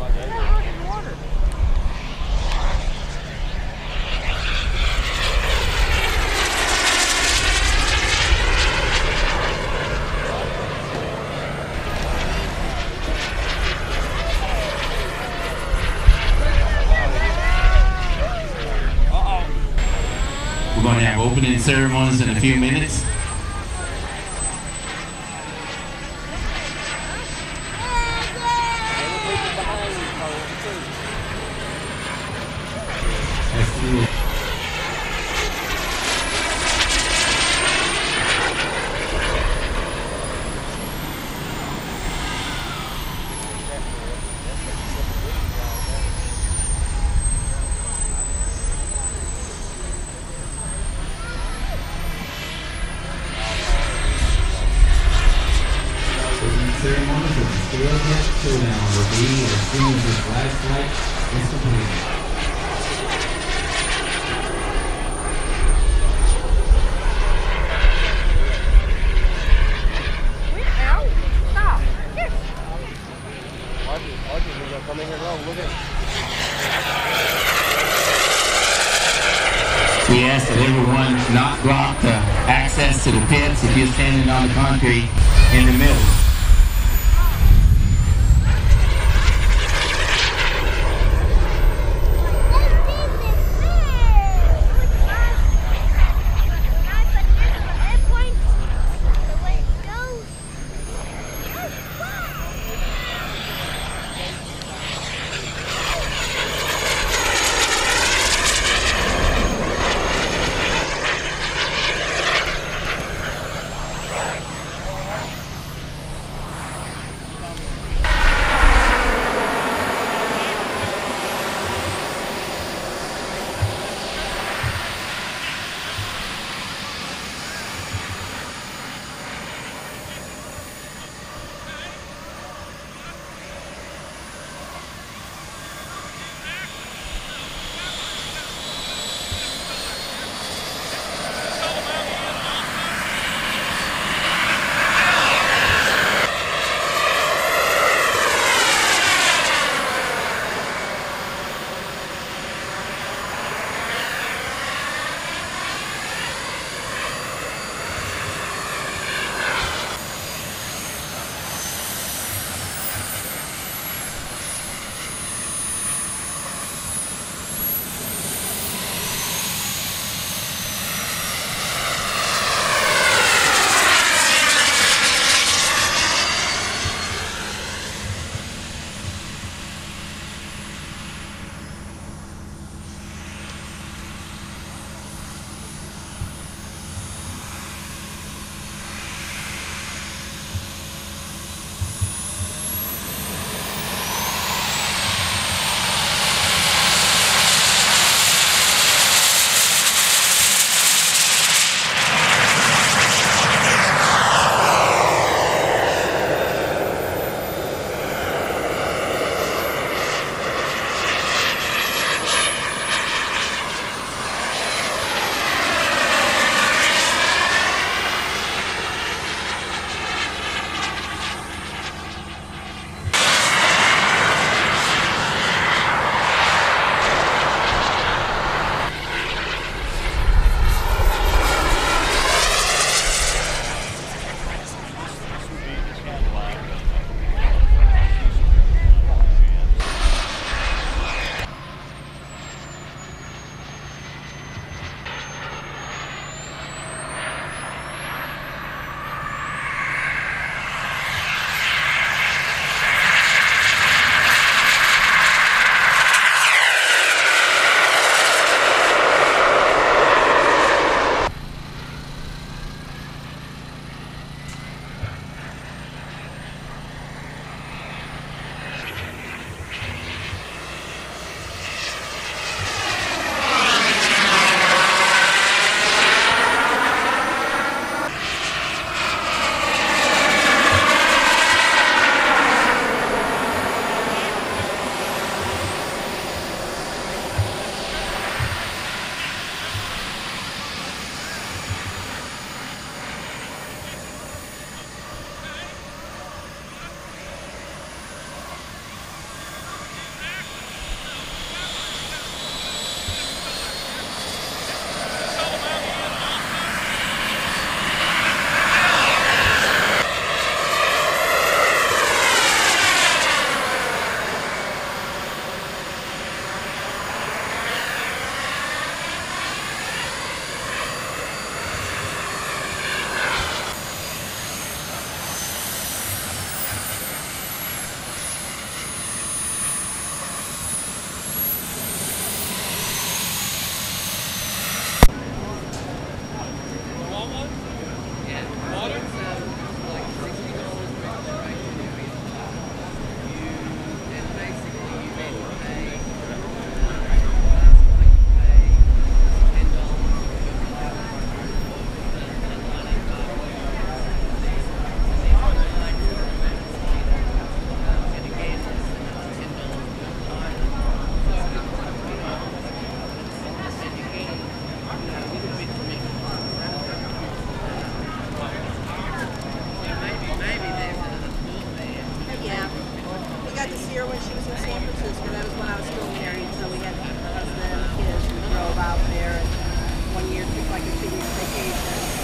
We're going to have opening ceremonies in a few minutes. Ceremony for the scale test will be as soon as this last flight is completed. We ask that everyone not block the access to the pits if you're standing on the concrete in the middle. she was in San Francisco. That was when I was still married, so we had a husband and kids. We drove out there, and one year took like a two-week vacation.